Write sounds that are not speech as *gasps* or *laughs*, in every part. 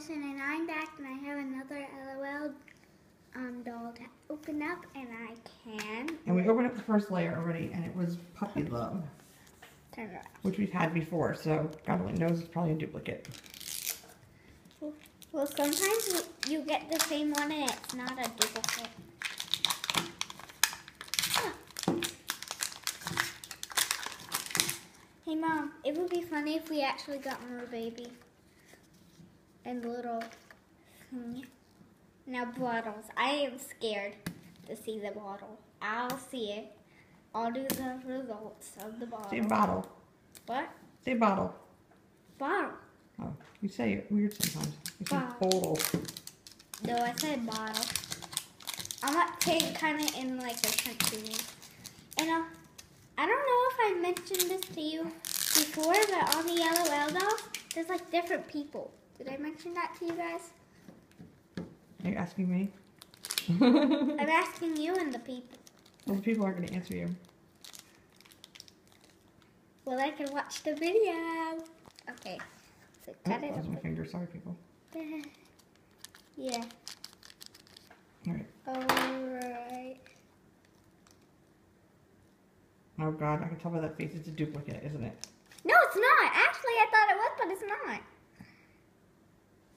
Madison, and I'm back, and I have another LOL um, doll to open up, and I can. And we opened up the first layer already, and it was Puppy Love, Turn around. which we've had before, so God only knows it's probably a duplicate. Well, sometimes you you get the same one, and it's not a duplicate. Hey, Mom, it would be funny if we actually got Merbaby. And little. Now, bottles. I am scared to see the bottle. I'll see it. I'll do the results of the bottle. Say bottle. What? Say bottle. Bottle. Oh, you say it weird sometimes. You say Bottle. No, I said bottle. I'm not saying kind of in like a country. And uh, I don't know if I mentioned this to you before, but on the LOL dolls, there's like different people. Did I mention that to you guys? Are you asking me? I'm asking you and the people. Well, the people aren't going to answer you. Well, I can watch the video. Okay, so Oh, cut that it. was my finger. Sorry, people. *laughs* Yeah. All right. Alright. Oh God, I can tell by that face it's a duplicate, isn't it? No, it's not. Actually, I thought it was, but it's not.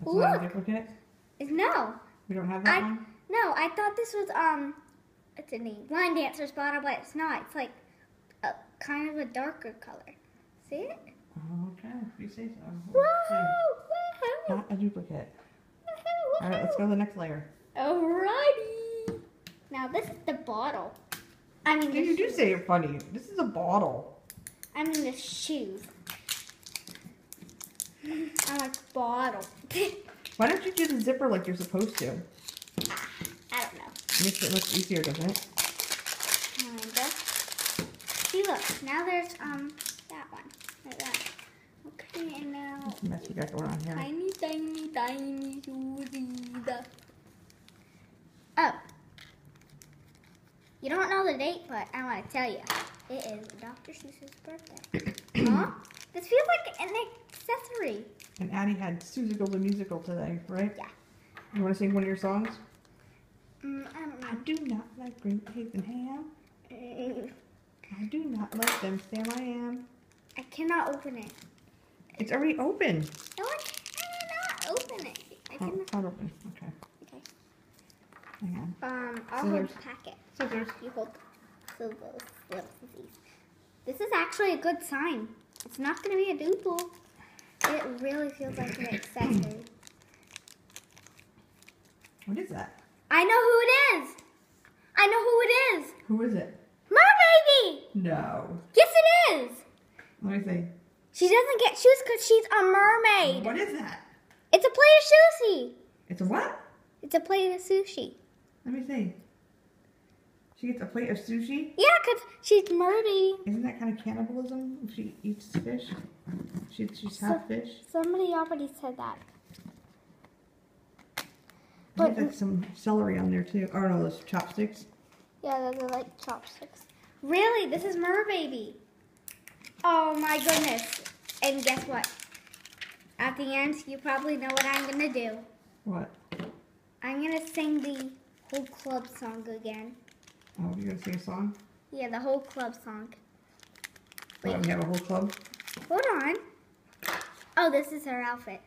It's not Look. a duplicate. It's no. We don't have that I one. no, I thought this was um, what's the name? Line dancer's bottle, but it's not. It's like a kind of a darker color. See it? Oh, okay, you say so. Woo! Okay. Not a duplicate. Woohoo! All right, let's go to the next layer. Alrighty. Now this is the bottle. I mean, you do say you're funny. This is a bottle. I mean the shoes. *laughs* I like bottle. Why don't you do the zipper like you're supposed to? I don't know. Makes it look easier, doesn't it? Kinda. See, look. Now there's um that one. Like that. Okay, and now mess we got going on here? tiny, tiny, tiny Susie. Oh. You don't know the date, but I want to tell you. It is Dr. Seuss's birthday. *coughs* huh? This feels like an accessory. And Addi had Seussical the musical today, right? Yeah. You want to sing one of your songs? Mm, I don't I do not like green eggs and ham. Mm, I do not like them. Sam, I am. I cannot open it. It's already open. No, I cannot open it. I Oh, cannot. it's not open. Okay. Okay. Hang on. Um, I'll hold Scissors. the packet. Scissors. You hold the little. This is actually a good sign. It's not going to be a duple. It really feels like an accessory. What is that? I know who it is. I know who it is. Who is it? Merbaby. No. Yes, it is. Let me see. She doesn't get shoes because she's a mermaid. What is that? It's a plate of sushi. It's a what? It's a plate of sushi. Let me see. She gets a plate of sushi. Yeah, because she's mermaid. Isn't that kind of cannibalism if she eats fish? She, she's half fish. Somebody already said that. Think that's some celery on there too. Oh no, those chopsticks. Yeah, those are like chopsticks. Really? This is Merbaby. Oh my goodness. And guess what? At the end, you probably know what I'm going to do. What? I'm going to sing the whole club song again. Oh, you're gonna sing a song? Yeah, the whole club song. Oh, Wait, we have a whole club. Hold on. Oh, this is her outfit.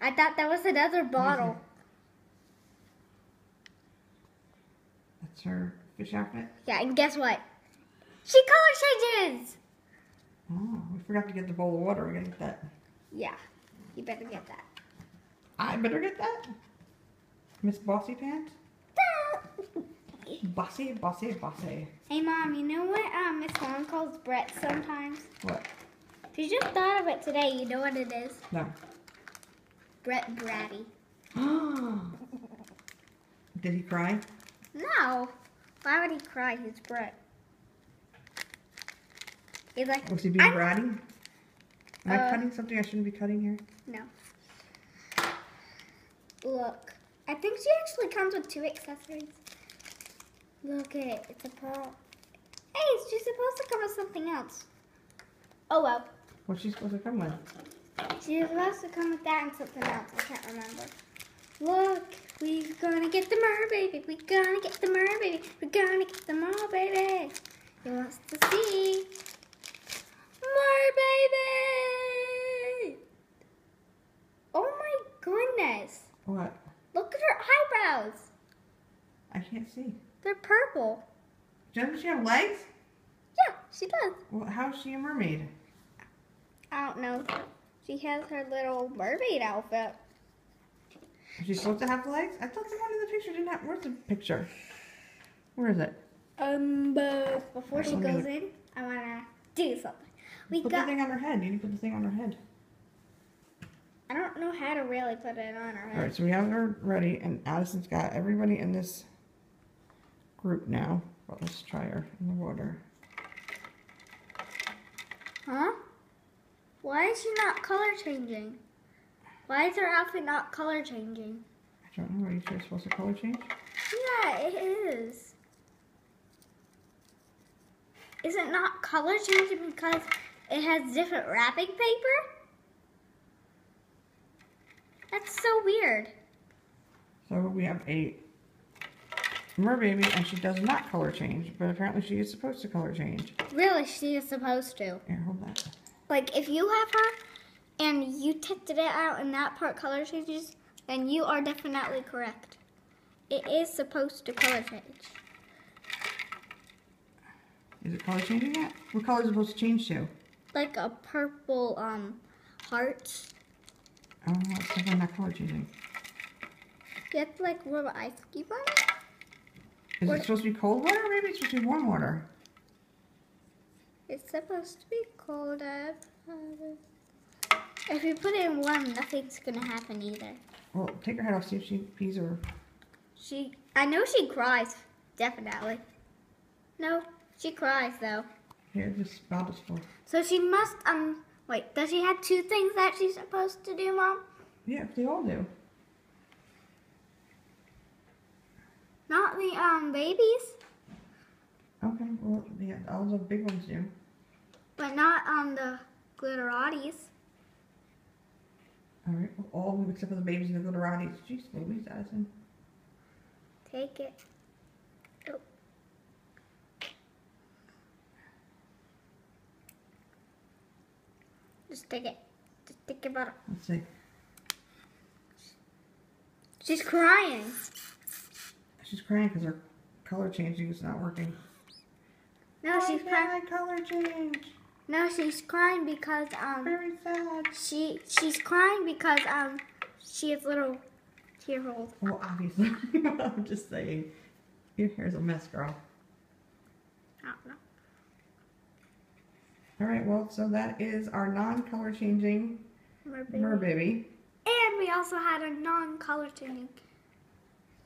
I thought that was another bottle. That's her fish outfit. Yeah, and guess what? She color changes! Oh, we forgot to get the bowl of water. We gotta get that. Yeah, you better get that. I better get that. Miss Bossy Pants. Bossy, bossy, bossy. Hey, Mom, you know what um, Miss Swan calls Brett sometimes? What? You just thought of it today, you know what it is? No. Brett Bratty. *gasps* Did he cry? No. Why would he cry? He's Brett. He's like, Was he being I'm- bratty? Am I Uh, cutting something I shouldn't be cutting here? no. Look. I think she actually comes with two accessories. Look at it. It's a pearl. Hey, she's supposed to come with something else. Oh well. What's she supposed to come with? She was supposed to come with that and something else. I can't remember. Look, we're gonna get the mer baby. We're gonna get the mer baby. We're gonna get the mer baby. He wants to see mer baby. Oh my goodness! What? Look at her eyebrows. I can't see. They're purple. Doesn't she have legs? Yeah, she does. Well, how is she a mermaid? I don't know. She has her little mermaid outfit. Is she supposed to have legs? I thought the one in the picture didn't have. Where's the picture? Where is it? Um, but before Alright, she goes in, I wanna do something. We Put got. the thing on her head. You need to put the thing on her head. I don't know how to really put it on her head. All right, so we have her ready, and Addison's got everybody in this group now. Well, let's try her in the water. Huh? Why is she not color changing? Why is her outfit not color changing? I don't know. Are you sure it's supposed to color change? Yeah, it is. Is it not color changing because it has different wrapping paper? That's so weird. So we have a merbaby, and she does not color change, but apparently she is supposed to color change. Really, she is supposed to. Here, hold that. Like, if you have her and you tested it out and that part color changes, then you are definitely correct. It is supposed to color change. Is it color changing yet? What color is it supposed to change to? Like a purple um heart. Oh, it's definitely not color changing. To like rub ice cube on it. Is What- it supposed to be cold water? Maybe it's supposed to be warm water. It's supposed to be cold. If you put it in warm, nothing's gonna happen either. Well, take her head off, see if she pees or. She, I know she cries, definitely. No, she cries though. Here, this is full. So she must um wait. Does she have two things that she's supposed to do, Mom? Yeah, they all do. The um babies, Okay, well, yeah, all the big ones do. but not on the glitterati's. All right, well, all of them except for the babies and the glitterati's. Jeez, Louise, Addison. Take it. Oh. Just take it. Just take it out. Let's see. She's crying. She's crying because her color changing is not working. No, she's crying. color change. No, she's crying because um Very sad. she she's crying because um she has little tear holes. Well, obviously, *laughs* I'm just saying. Your hair's a mess, girl. I don't know. All right, well, so that is our non-color changing Merbaby. merbaby, And we also had a non-color changing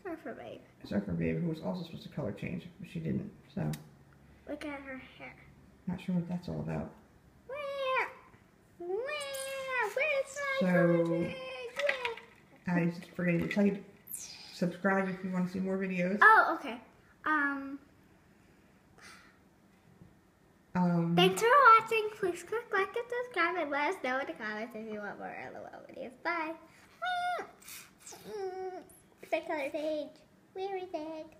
surfer babe. surfer Babe, who was also supposed to color change, but she didn't. So, Look at her hair. not sure what that's all about. Where? Where? Where's my So- color change? I forgetting to tell you to subscribe if you want to see more videos. Oh, okay. Um, Um, thanks for watching. Please click like and subscribe and let us know in the comments if you want more LOL videos. Bye. Mm, The color change. Where is it?